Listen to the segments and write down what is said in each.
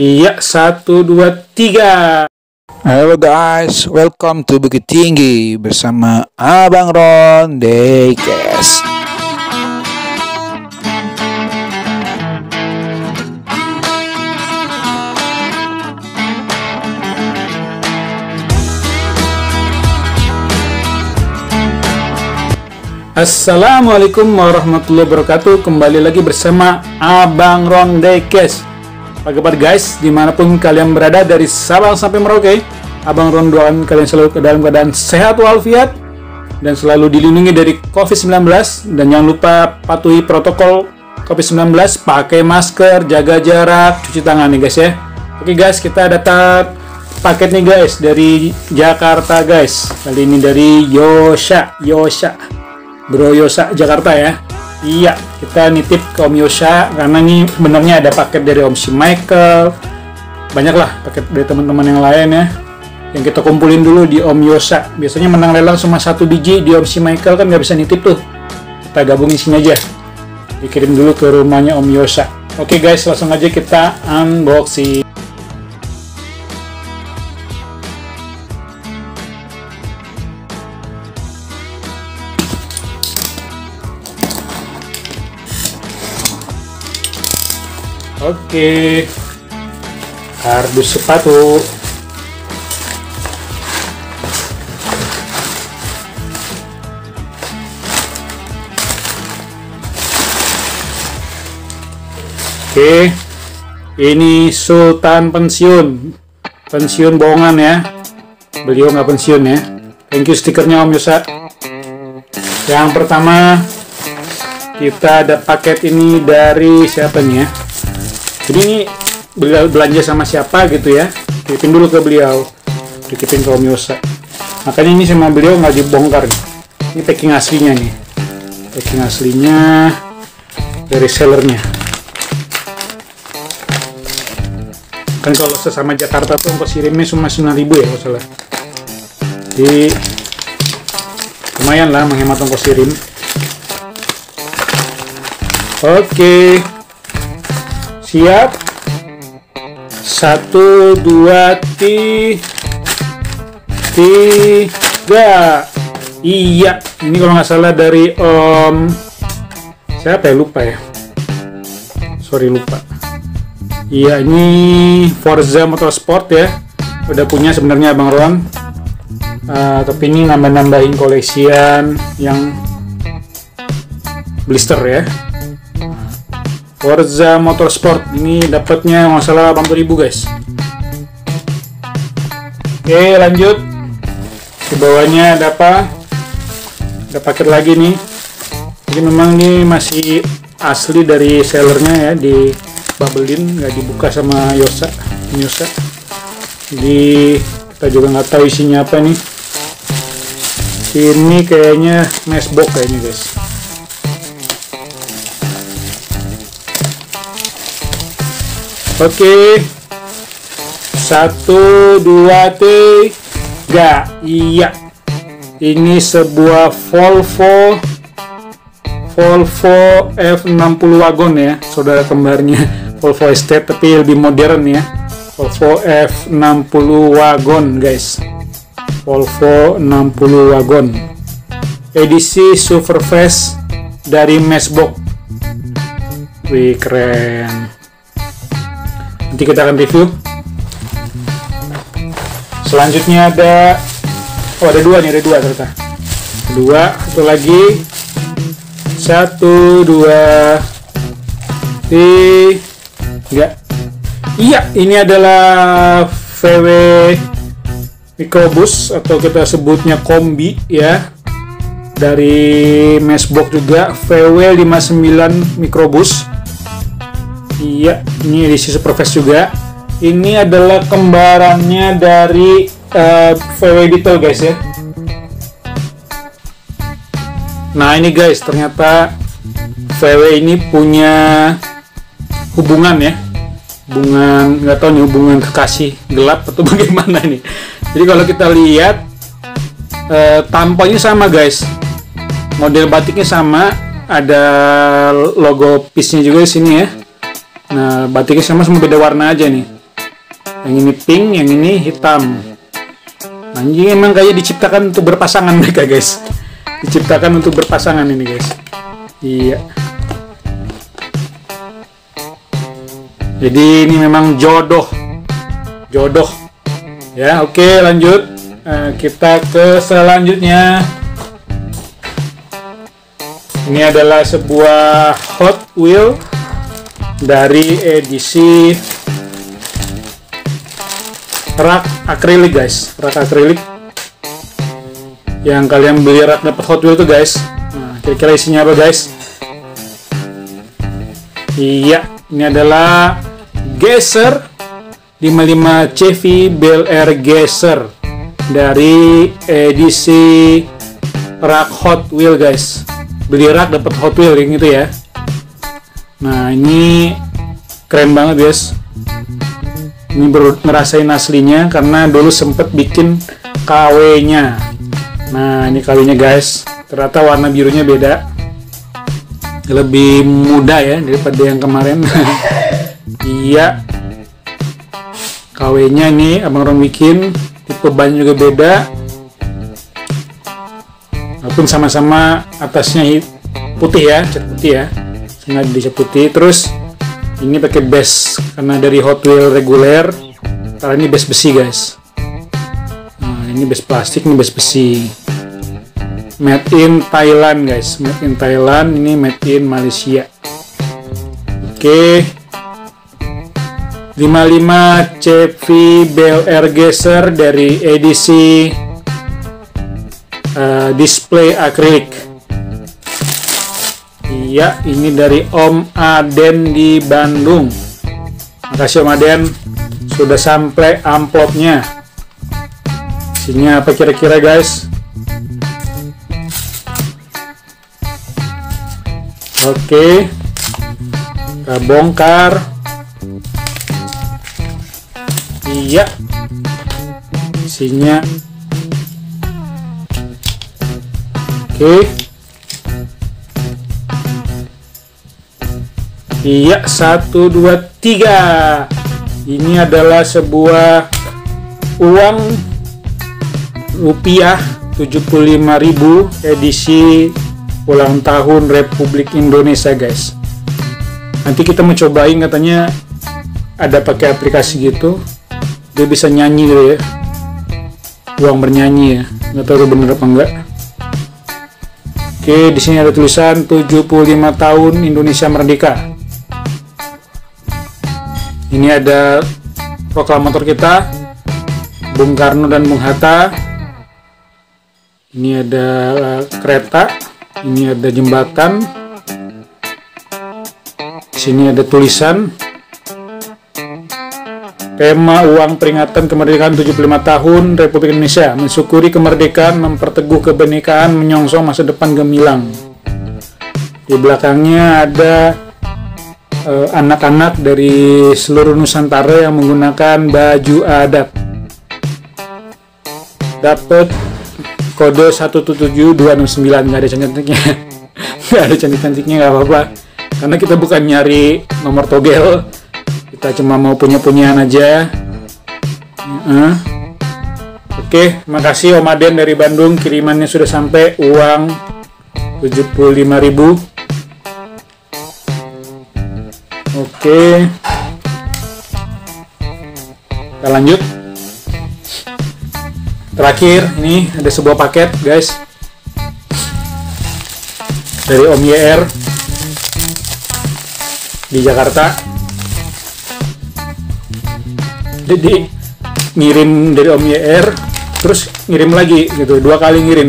Iya, satu, dua, tiga. Halo guys, welcome to Bukit Tinggi bersama Abang Ron Dekes. Assalamualaikum warahmatullahi wabarakatuh. Kembali lagi bersama Abang Ron Dekes. Apa kabar guys? Di mana pun kalian berada dari Sabang sampai Merauke, Abang Ron doakan kalian selalu ke dalam keadaan sehat walafiat dan selalu dilindungi dari COVID-19 dan jangan lupa patuhi protokol COVID-19, pakai masker, jaga jarak, cuci tangan nih guys ya. Oke guys, kita dapat paket nih guys dari Jakarta guys. Kali ini dari Yosha, Yosha. Bro Yosa Jakarta ya. Iya, kita nitip ke Om Yosa karena ini sebenarnya ada paket dari Om si Michael. Banyak lah paket dari teman-teman yang lain ya. Yang kita kumpulin dulu di Om Yosa. Biasanya menang lelang cuma satu biji di Om si Michael kan nggak bisa nitip tuh. Kita gabungin sini aja. Dikirim dulu ke rumahnya Om Yosa. Oke guys, langsung aja kita unboxing. Oke. Kardus sepatu. Oke. Ini Sultan pensiun. Pensiun bohongan ya. Beliau nggak pensiun ya. Thank you stikernya Om Yusa. Yang pertama kita ada paket ini dari siapa nih ya? Jadi ini belanja sama siapa gitu ya? Titipin dulu ke beliau. Titipin ke Om Yosa. Makanya ini sama beliau nggak dibongkar nih. Ini packing aslinya nih. Packing aslinya dari sellernya. Kan kalau sesama Jakarta tuh ongkos kirimnya cuma 9000 ya kalau salah. Jadi lumayan lah menghemat ongkos kirim. Oke. Siap. Satu, dua, ti, tiga. Iya, ini kalau nggak salah dari Om siapa ya lupa ya. Sorry lupa. Iya, ini Forza Motorsport ya. Udah punya sebenarnya Bang Ron. Uh, tapi ini nambah-nambahin koleksian yang blister ya. Forza Motorsport ini dapatnya masalah 80.000 guys. Oke lanjut di bawahnya ada apa? Ada paket lagi nih. Jadi memang ini masih asli dari sellernya ya di Babelin nggak dibuka sama Yosa Yosa. Jadi kita juga nggak tahu isinya apa nih. Ini kayaknya mesbok kayaknya guys. Oke. Satu, dua, tiga. Iya. Ini sebuah Volvo Volvo F60 wagon ya, saudara kembarnya Volvo Estate tapi lebih modern ya. Volvo F60 wagon, guys. Volvo 60 wagon. Edisi Superfast dari Mesbok. Wih, keren nanti kita akan review. Selanjutnya ada oh ada dua nih ada dua ternyata. Dua satu lagi. Satu dua tiga. Iya ini adalah VW microbus atau kita sebutnya kombi ya. Dari Mesbok juga VW 59 microbus Iya, ini edisi Superfast juga. Ini adalah kembarannya dari uh, VW Beetle guys ya. Nah ini guys, ternyata VW ini punya hubungan ya. Hubungan, nggak tahu nih hubungan kekasih gelap atau bagaimana nih. Jadi kalau kita lihat uh, tampaknya sama guys. Model batiknya sama, ada logo piece-nya juga di sini ya. Nah, batiknya sama semua beda warna aja nih. yang ini pink yang ini hitam. Anjing emang kayak diciptakan untuk berpasangan mereka guys. Diciptakan untuk berpasangan ini guys. Iya. Jadi ini memang jodoh. Jodoh. Ya oke lanjut. Uh, kita ke selanjutnya. Ini adalah sebuah Hot Wheel dari edisi rak akrilik guys. Rak akrilik. Yang kalian beli rak dapat Hot Wheel tuh guys. Nah kira-kira isinya apa guys? Iya ini adalah Geser 55 CV Bel Air Geser dari edisi rak Hot Wheel guys. Beli rak dapat Hot Wheel yang itu ya nah ini keren banget guys. Ini baru ngerasain aslinya karena dulu sempet bikin KW nya nah ini KW nya guys. Ternyata warna birunya beda. Lebih muda ya daripada yang kemarin. Iya. KW nya nih Abang Ron bikin. Tipe ban juga beda. Walaupun sama-sama atasnya putih ya cat putih ya sengaja dicat putih terus ini pakai base karena dari Hot Wheel reguler karena ini base besi guys. Nah ini base plastik ini base besi. Made in Thailand guys. Made in Thailand ini made in Malaysia. Oke. okay. 55 CV Bel Air Geser dari edisi uh, display akrilik iya ini dari Om Aden di Bandung. Makasih Om Aden sudah sampai amplopnya. Isinya apa kira-kira guys? Oke kita bongkar. Iya isinya. Oke iya satu dua tiga. Ini adalah sebuah uang rupiah 75.000 edisi ulang tahun Republik Indonesia guys. Nanti kita mencobain katanya ada pakai aplikasi gitu. Dia bisa nyanyi gitu ya. Uang bernyanyi ya. Nggak tahu bener apa enggak. Oke di sini ada tulisan 75 tahun Indonesia Merdeka ini ada proklamator kita Bung Karno dan Bung Hatta. Ini ada kereta ini ada jembatan. Sini ada tulisan Tema uang peringatan kemerdekaan 75 tahun Republik Indonesia. Mensyukuri kemerdekaan, memperteguh kebenekaan, menyongsong masa depan gemilang. Di belakangnya ada anak-anak uh, dari seluruh Nusantara yang menggunakan baju adat. Dapat kode 177269 nggak ada cantik-cantiknya. Nggak ada cantik-cantiknya nggak apa-apa. Karena kita bukan nyari nomor togel. Kita cuma mau punya-punyaan aja. Uh. oke makasih Om Aden dari Bandung. Kirimannya sudah sampai uang 75.000 oke. Kita lanjut. Terakhir ini ada sebuah paket guys. Dari Om YR di Jakarta. Jadi ngirim dari Om YR terus ngirim lagi gitu. Dua kali ngirim.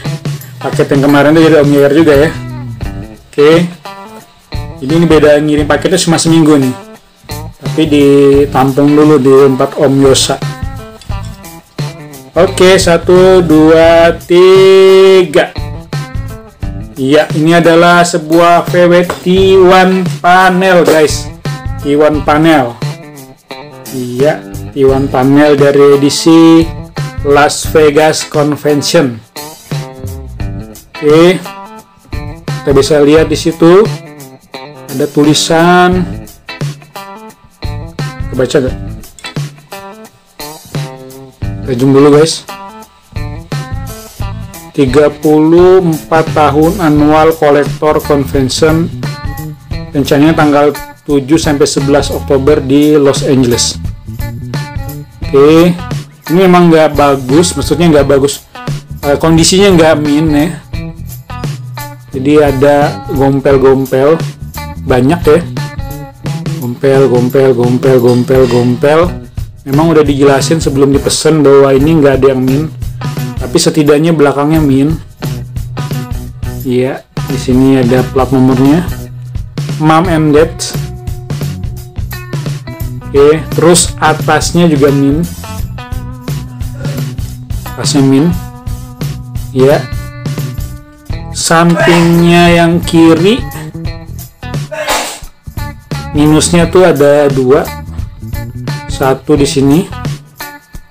Paket yang kemarin itu dari Om YR juga ya. Oke jadi ini beda ngirim paketnya cuma seminggu nih tapi ditampung dulu di tempat Om Yosa oke satu dua tiga Iya, ini adalah sebuah VW T1 panel, guys. T1 panel. Iya, Iwan panel dari edisi Las Vegas Convention. Oke, kita bisa lihat di situ ada tulisan, kebaca gak? kita zoom dulu guys. 34 tahun annual collector convention. Rencananya tanggal 7 sampai 11 Oktober di Los Angeles. Oke. Ini emang nggak bagus maksudnya nggak bagus. Uh, kondisinya nggak min ya. Jadi ada gompel-gompel banyak ya. Gompel gompel gompel gompel gompel. Memang udah dijelasin sebelum dipesan bahwa ini nggak ada yang min. Tapi setidaknya belakangnya min. Iya di sini ada plat nomornya. Mom and dad oke terus atasnya juga min. Atasnya min. Ya sampingnya yang kiri minusnya tuh ada dua. Satu di sini.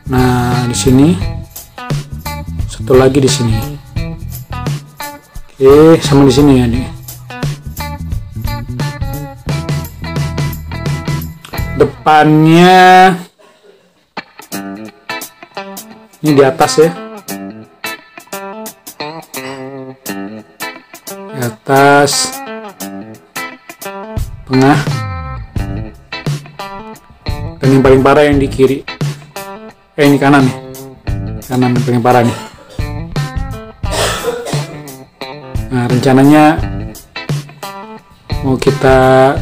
Nah di sini. Satu lagi di sini. Oke sama di sini ya nih. Depannya. Ini di atas ya. Di atas. Tengah yang paling parah yang di kiri. Eh ini kanan nih. Kanan yang paling parah nih. Nah rencananya mau kita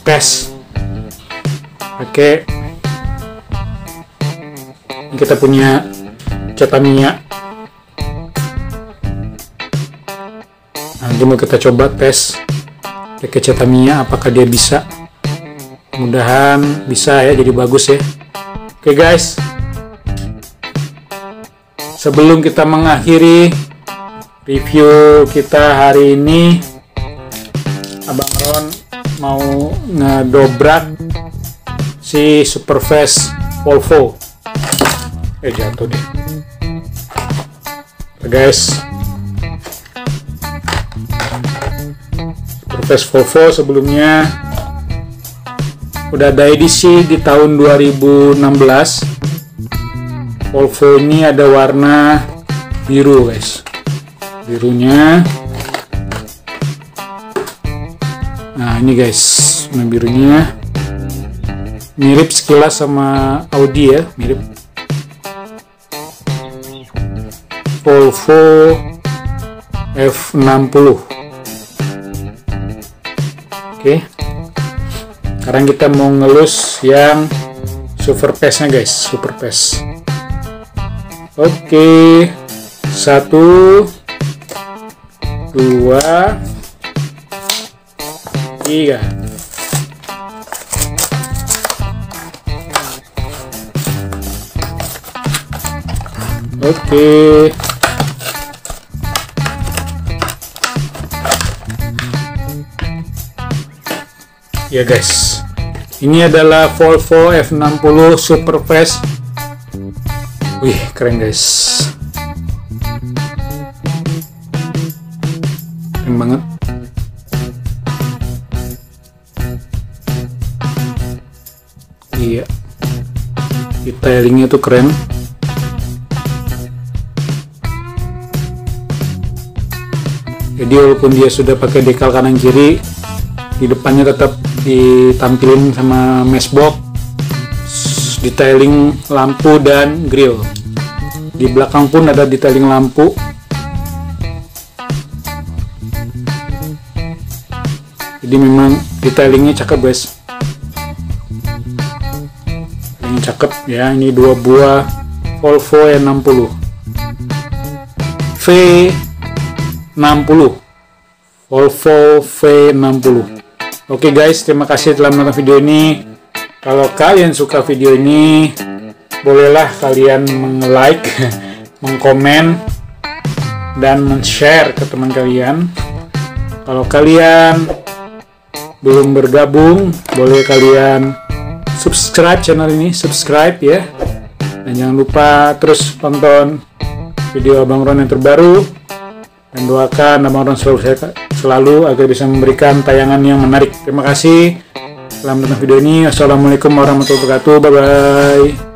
tes. Pakai kita punya cat Tamiya nanti mau kita coba tes pakai cat Tamiya apakah dia bisa mudahan bisa ya jadi bagus ya. Oke guys. Sebelum kita mengakhiri review kita hari ini Abang Ron mau ngedobrak si Superfast Volvo. Eh jatuh deh. Guys. Superfast Volvo sebelumnya udah ada edisi di tahun 2016 Volvo ini ada warna biru guys. Birunya. Nah ini guys warna birunya. Mirip sekilas sama Audi ya mirip. Volvo F60 oke sekarang kita mau ngelus yang super pass nya guys. Super pass oke. Satu. Dua. Tiga. Oke ya guys. Ini adalah Volvo F60 Superfast wih keren guys. Keren banget. Iya. Detailingnya tuh keren. Jadi walaupun dia sudah pakai dekal kanan kiri di depannya tetap ditampilin sama meshbox detailing lampu dan grill. Di belakang pun ada detailing lampu. Jadi memang detailingnya cakep guys. Ini cakep ya ini dua buah Volvo E60. V60. Volvo V60 Oke okay guys, terima kasih telah menonton video ini. Kalau kalian suka video ini, bolehlah kalian meng-like, mengkomen, dan men-share ke teman kalian. Kalau kalian belum bergabung, boleh kalian subscribe channel ini, subscribe ya. Dan jangan lupa terus tonton video Abang Ron yang terbaru dan doakan Abang Ron selalu sehat selalu agar bisa memberikan tayangan yang menarik. Terima kasih telah menonton video ini. Assalamualaikum warahmatullahi wabarakatuh. Bye bye.